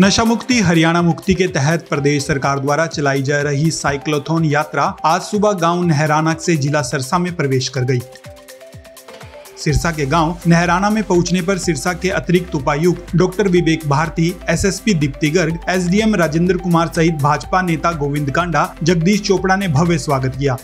नशा मुक्ति, हरियाणा मुक्ति के तहत प्रदेश सरकार द्वारा चलाई जा रही साइक्लोथोन यात्रा आज सुबह गाँव नहराना से जिला सरसा में प्रवेश कर गई। सिरसा के गाँव नहराना में पहुँचने पर सिरसा के अतिरिक्त उपायुक्त doctor Vivek Bharti, SSP Deepti Garg, SDM Rajendra Kumar सहित भाजपा नेता गोविंद कांडा जगदीश चोपड़ा ने भव्य स्वागत किया।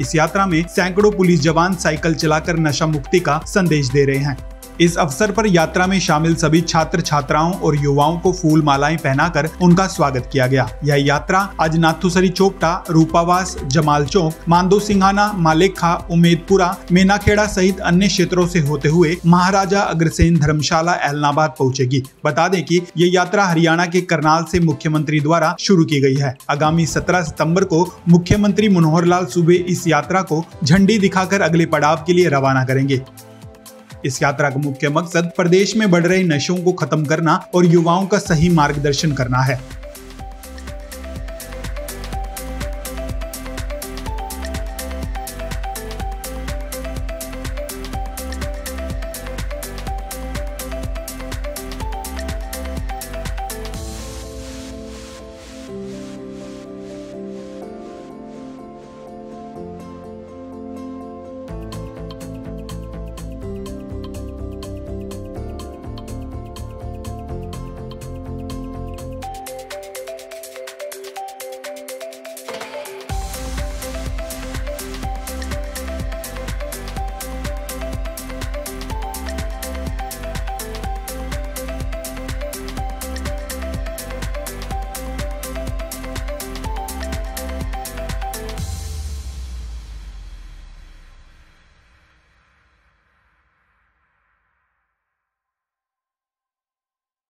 इस यात्रा में सैकड़ों पुलिस जवान साइकिल चलाकर नशा मुक्ति का संदेश दे रहे हैं। इस अवसर पर यात्रा में शामिल सभी छात्र छात्राओं और युवाओं को फूल मालाएँ पहनाकर उनका स्वागत किया गया। यह यात्रा आज नाथुसरी चोपटा, रूपावास, जमाल चौक, मांदो सिंघाना मालेखा, उमेदपुरा, मेनाखेड़ा सहित अन्य क्षेत्रों से होते हुए महाराजा अग्रसेन धर्मशाला एलनाबाद पहुंचेगी। बता दें कि ये यात्रा हरियाणा के करनाल से मुख्यमंत्री द्वारा शुरू की गई है। आगामी 17 सितंबर को मुख्यमंत्री मनोहर लाल सुबह इस यात्रा को झंडी दिखाकर अगले पड़ाव के लिए रवाना करेंगे। इस यात्रा का मुख्य मकसद प्रदेश में बढ़ रहे नशों को खत्म करना और युवाओं का सही मार्गदर्शन करना है।